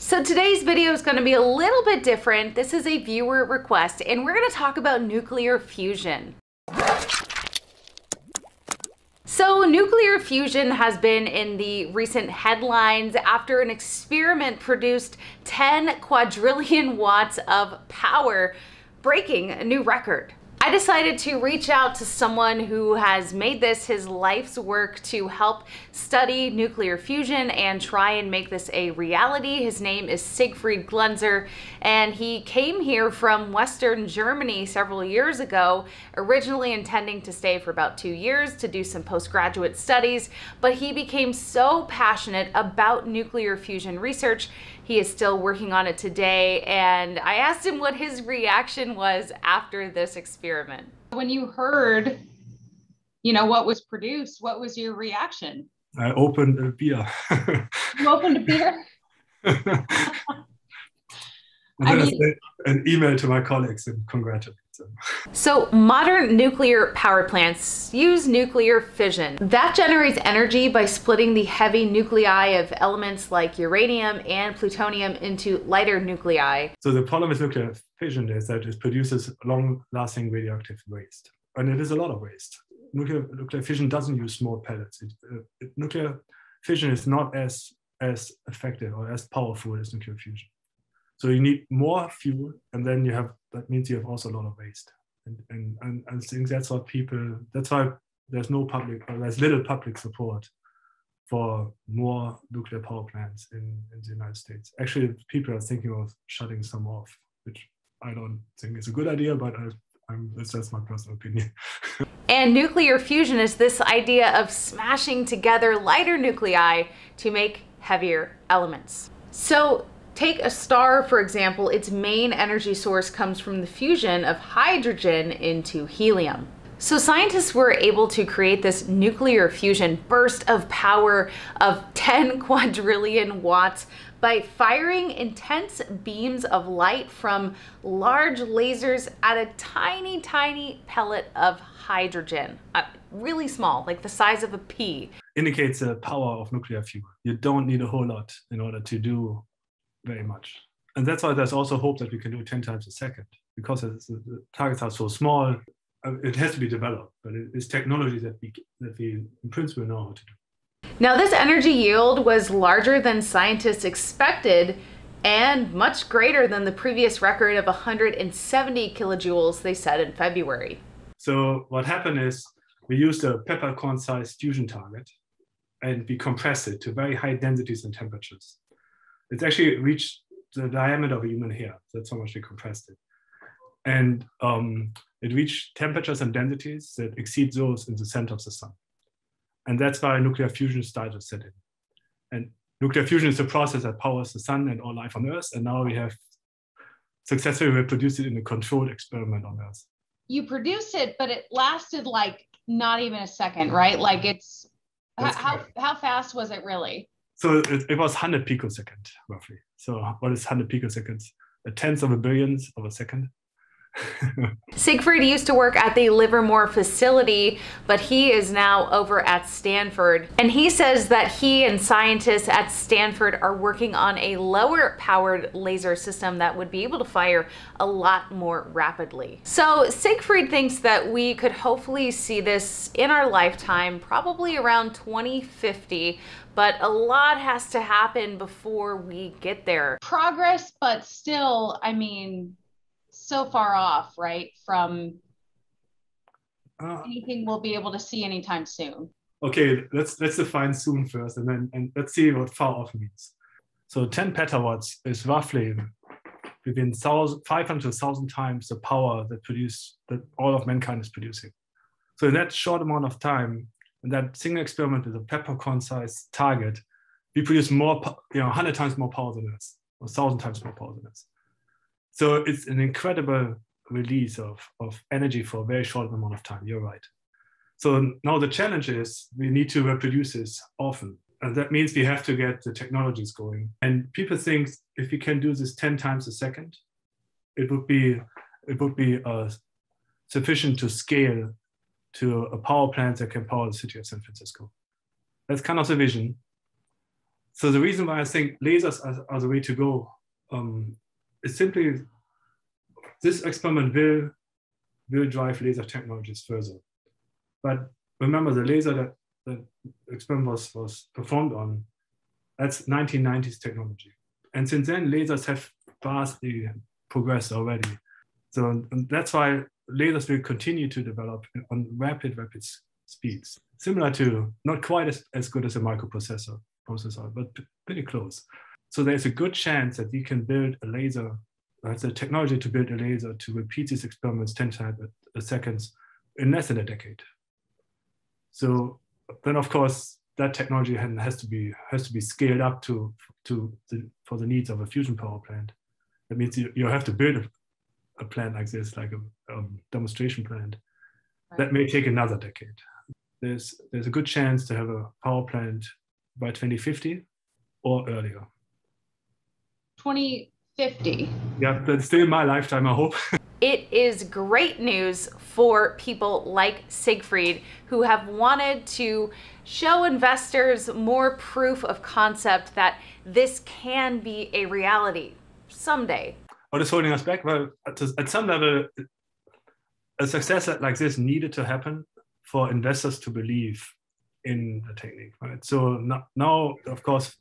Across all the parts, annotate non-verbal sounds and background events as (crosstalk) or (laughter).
So today's video is going to be a little bit different. This is a viewer request and we're going to talk about nuclear fusion. So, nuclear fusion has been in the recent headlines after an experiment produced 10 quadrillion (laughs) watts of power, breaking a new record. I decided to reach out to someone who has made this his life's work to help study nuclear fusion and try and make this a reality. His name is Siegfried Glenzer, and he came here from Western Germany several years ago, originally intending to stay for about two years to do some postgraduate studies, but he became so passionate about nuclear fusion research he is still working on it today, and I asked him what his reaction was after this experiment. When you heard, you know, what was produced, what was your reaction? I opened a beer. you opened a beer? (laughs) I mean, an email to my colleagues and congratulate So, modern nuclear power plants use nuclear fission. That generates energy by splitting the heavy nuclei of elements like uranium and plutonium into lighter nuclei. So, the problem with nuclear fission is that it produces long lasting radioactive waste. And it is a lot of waste. Nuclear, nuclear fission doesn't use small pellets. It, uh, nuclear fission is not as, as effective or as powerful as nuclear fusion. So you need more fuel, and then you have that means you have also a lot of waste. And and and, I think that's what people. That's why there's no public, there's little public support for more nuclear power plants in, in the United States. Actually, people are thinking of shutting some off, which I don't think is a good idea, but I, I'm, that's just my personal opinion. (laughs) and nuclear fusion is this idea of smashing together lighter nuclei to make heavier elements. So Take a star, for example, its main energy source comes from the fusion of hydrogen into helium. So scientists were able to create this nuclear fusion burst of power of (laughs) 10 quadrillion watts by firing intense beams of light from large lasers at a tiny, tiny pellet of hydrogen. Uh, really small, like the size of a pea. Indicates the power of nuclear fuel. You don't need a whole lot in order to do very much. And that's why there's also hope that we can do 10 times a second because the targets are so small. Uh, it has to be developed, but it is technology that we, that we in principle know how to do. Now, this energy yield was larger than scientists expected and much greater than the previous record of 170 kilojoules they set in February. So, what happened is we used a peppercorn sized fusion target and we compressed it to very high densities and temperatures. It's actually reached the diameter of a human hair. That's how much they compressed it. And um, it reached temperatures and densities that exceed those in the center of the sun. And that's why nuclear fusion started to set in. And nuclear fusion is the process that powers the sun and all life on Earth. And now we have successfully reproduced it in a controlled experiment on Earth. You produce it, but it lasted like not even a second, right? Like it's how, how fast was it really? So it, it, was 100 picosecond roughly. So what is 100 picoseconds? A tenth of a billionth of a second. Siegfried used to work at the Livermore facility, but he is now over at Stanford. And he says that he and scientists at Stanford are working on a lower powered laser system that would be able to fire a lot more rapidly. So Siegfried thinks that we could hopefully see this in our lifetime, probably around 2050, but a lot has to happen before we get there. Progress, but still, I mean, so far off, right, from uh, anything we'll be able to see anytime soon. Okay, let's let's define soon first, and then and let's see what far off means. So 10 petawatts is roughly within 500,000 times the power that produce that all of mankind is producing. So in that short amount of time, in that single experiment with a peppercorn-sized target, we produce more, you know, 100 times more power than us, or 1,000 times more power than us. So it's an incredible release of, of energy for a very short amount of time. You're right. So now the challenge is we need to reproduce this often. And that means we have to get the technologies going. And people think if we can do this 10 times a second, it would be it would be uh, sufficient to scale to a power plant that can power the city of San Francisco. That's kind of the vision. so the reason why I think lasers are, are the way to go um, is simply this experiment will will drive laser technologies further. But remember the laser that the experiment was, was performed on, that's 1990s technology. And since then, lasers have vastly progressed already. So that's why lasers will continue to develop on rapid, rapid speeds, similar to not quite as, as good as a microprocessor, processor, but pretty close. So there's a good chance that we can build a laser, that's a technology to build a laser to repeat these experiments 10 times a, a second in less than a decade. So then, of course, that technology has to be has to be scaled up to to the, for the needs of a fusion power plant. That means you, you have to build a, a plant like this, like a um, demonstration plant. Right. That may take another decade. There's there's a good chance to have a power plant by 2050 or earlier. 2050. Yeah, that's still in my lifetime, I hope. (laughs) it is great news for people like Siegfried who have wanted to show investors more proof of concept that this can be a reality someday. What is holding us back? Well, at some level, a success like this needed to happen for investors to believe in the technique, right? So now, of course,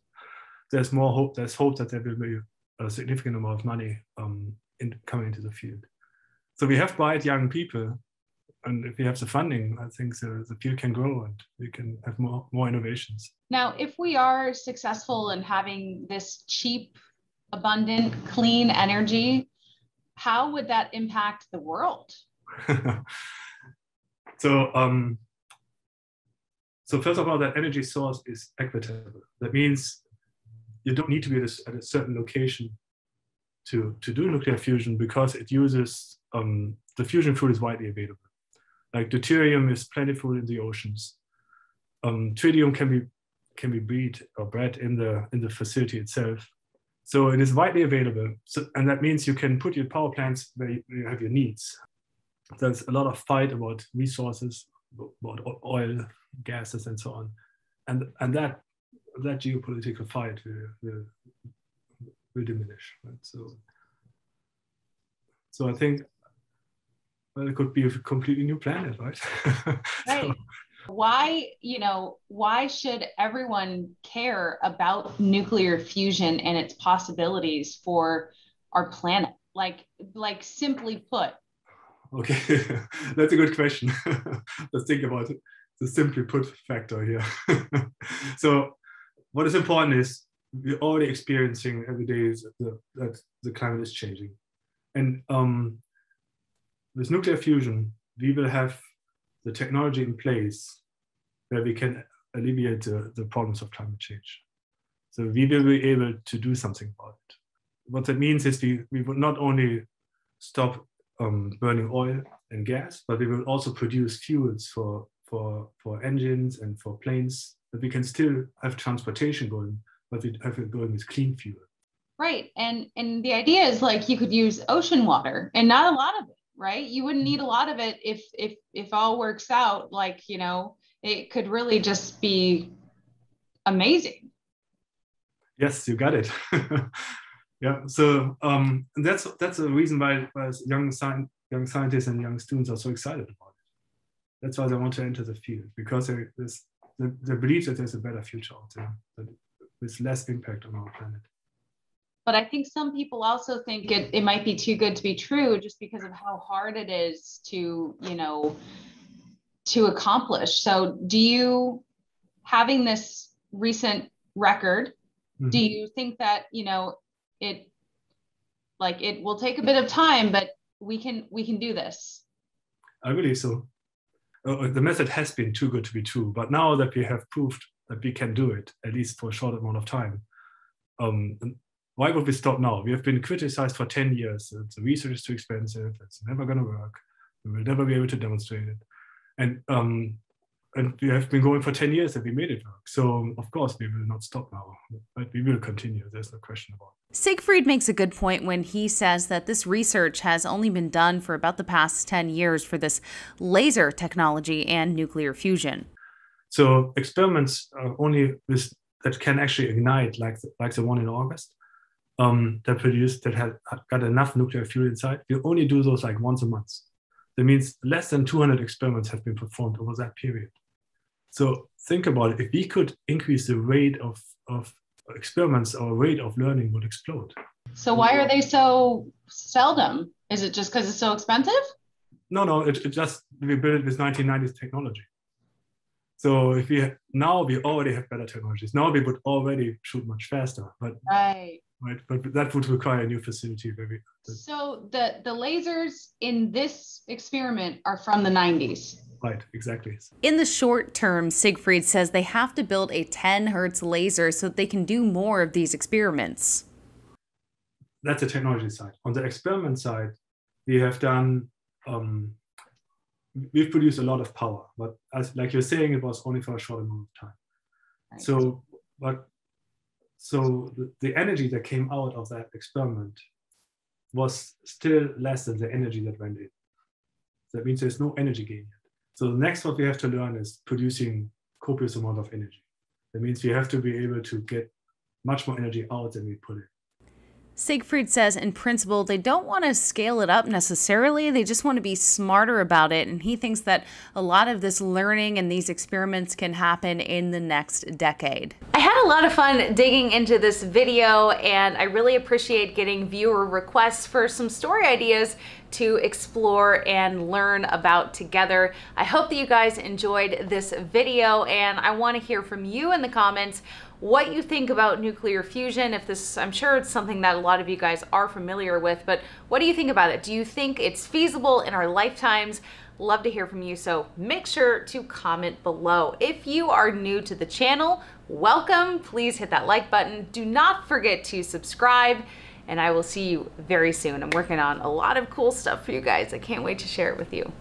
there's more hope. There's hope that there will be a significant amount of money um, in coming into the field. So we have bright young people, and if we have the funding, I think the, the field can grow and we can have more more innovations. Now, if we are successful in having this cheap, abundant, clean energy, how would that impact the world? (laughs) so um, so first of all, that energy source is equitable. That means you don't need to be at a, at a certain location to, to do nuclear fusion because it uses um, the fusion fuel is widely available. Like deuterium is plentiful in the oceans. Um, tritium can be can be bred or bred in the in the facility itself. So it is widely available. So, and that means you can put your power plants where you, where you have your needs. There's a lot of fight about resources, about oil, gases, and so on. And, and that, that geopolitical fight will, will, will diminish. Right? So, so I think well, it could be a completely new planet, right? (laughs) right. so, why you know why should everyone care about nuclear fusion and its possibilities for our planet like like simply put okay (laughs) that's a good question (laughs) let's think about it the simply put factor here so what is important is we're already experiencing every day the, that the climate is changing and um, with nuclear fusion, we will have the technology in place where we can alleviate the, the problems of climate change. So we will be able to do something about it. What that means is we, we will not only stop um, burning oil and gas, but we will also produce fuels for, for, for engines and for planes that we can still have transportation going, but we have it going with clean fuel. Right. And and the idea is like you could use ocean water and not a lot of it, right? You wouldn't need a lot of it if if if all works out like, you know, it could really just be amazing. Yes, you got it. (laughs) yeah. So um that's that's the reason why, why young science young scientists and young students are so excited about it. That's why they want to enter the field because there's they, they believe that there's a better future out there with less impact on our planet but I think some people also think it, it might be too good to be true just because of how hard it is to, you know, to accomplish. So do you having this recent record, mm-hmm. do you think that, you know, it like it will take a bit of time, but we can we can do this? I believe so. Uh, the method has been too good to be true, but now that we have proved that we can do it, at least for a short amount of time, um, why would we stop now? We have been criticized for 10 years. The research is too expensive. It's never going to work. We will never be able to demonstrate it. And um, and we have been going for 10 years and we made it work. So of course we will not stop now, but we will continue. There's no question about it. Siegfried makes a good point when he says that this research has only been done for about the past 10 years for this laser technology and nuclear fusion. So experiments only with that can actually ignite like the, like the one in August um, that produced that had got enough nuclear fuel inside. We only do those like once a month. That means less than 200 experiments have been performed over that period. So think about it. If we could increase the rate of, of experiments, our rate of learning would explode. So why are they so seldom? Is it just because it's so expensive? No, no. It, it just we built it with 1990s technology. So if we now we already have better technologies. Now we would already shoot much faster. But right. Right. But that would require a new facility. Maybe. So the the lasers in this experiment are from the 90s. Right, exactly. In the short term, Siegfried says they have to build a 10 hertz laser so that they can do more of these experiments. That's the technology side. On the experiment side, we have done um, we've produced a lot of power, but as like you're saying, it was only for a short amount of time. Right. So, but so the, the energy that came out of that experiment was still less than the energy that went in. That means there's no energy gain. So the next what we have to learn is producing copious amount of energy. That means we have to be able to get much more energy out than we put in. Siegfried says, in principle, they don't want to scale it up necessarily. They just want to be smarter about it. And he thinks that a lot of this learning and these experiments can happen in the next decade. I had a lot of fun digging into this video, and I really appreciate getting viewer requests for some story ideas to explore and learn about together. I hope that you guys enjoyed this video, and I want to hear from you in the comments what you think about nuclear fusion. If this, I'm sure it's something that a lot of you guys are familiar with, but what do you think about it? Do you think it's feasible in our lifetimes? Love to hear from you, so make sure to comment below. If you are new to the channel, welcome. Please hit that like button. Do not forget to subscribe and I will see you very soon. I'm working on a lot of cool stuff for you guys. I can't wait to share it with you.